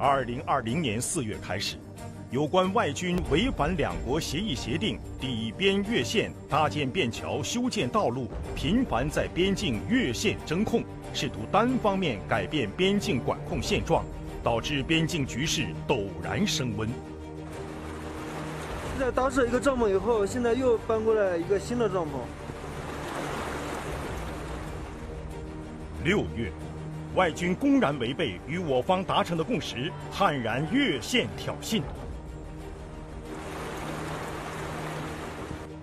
二零二零年四月开始，有关外军违反两国协议协定，抵边越线、搭建便桥、修建道路，频繁在边境越线争控，试图单方面改变边境管控现状，导致边境局势陡然升温。在搭设一个帐篷以后，现在又搬过来一个新的帐篷。六月，外军公然违背与我方达成的共识，悍然越线挑衅。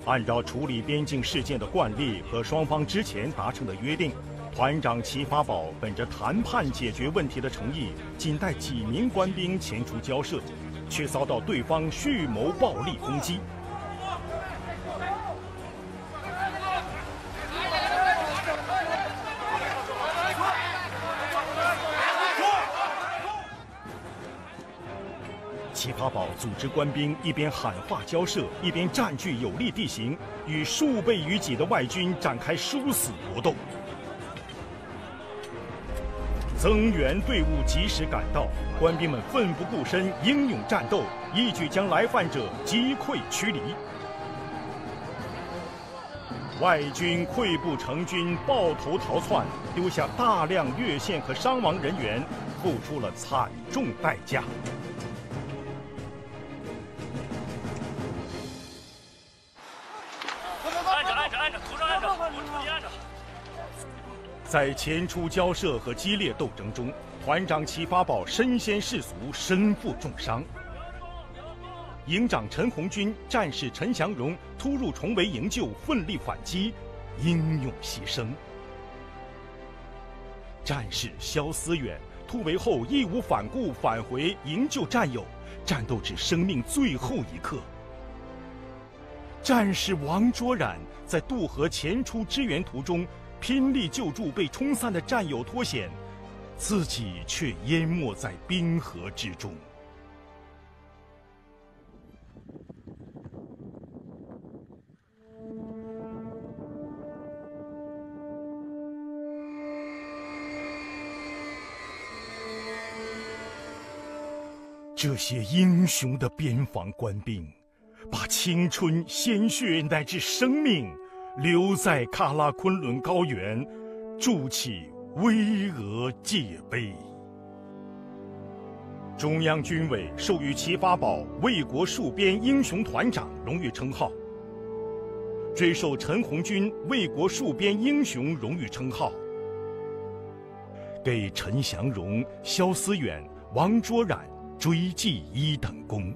按照处理边境事件的惯例和双方之前达成的约定，团长齐发宝本着谈判解决问题的诚意，仅带几名官兵前出交涉。却遭到对方蓄谋暴力攻击。齐发宝组织官兵一边喊话交涉，一边占据有利地形，与数倍于己的外军展开殊死搏斗。增援队伍及时赶到，官兵们奋不顾身，英勇战斗，一举将来犯者击溃驱离。外军溃不成军，抱头逃窜，丢下大量越线和伤亡人员，付出了惨重代价。按着，头上按着，我注意按着。在前出交涉和激烈斗争中，团长齐发宝身先士卒，身负重伤。营长陈红军、战士陈祥荣突入重围营救，奋力反击，英勇牺牲。战士肖思远突围后义无反顾返回营救战友，战斗至生命最后一刻。战士王卓然在渡河前出支援途中。拼力救助被冲散的战友脱险，自己却淹没在冰河之中。这些英雄的边防官兵，把青春、鲜血乃至生命。留在喀拉昆仑高原，筑起巍峨界碑。中央军委授予齐发宝卫国戍边英雄团长荣誉称号，追授陈红军卫国戍边英雄荣誉称号，给陈祥荣、肖思远、王卓然追记一等功。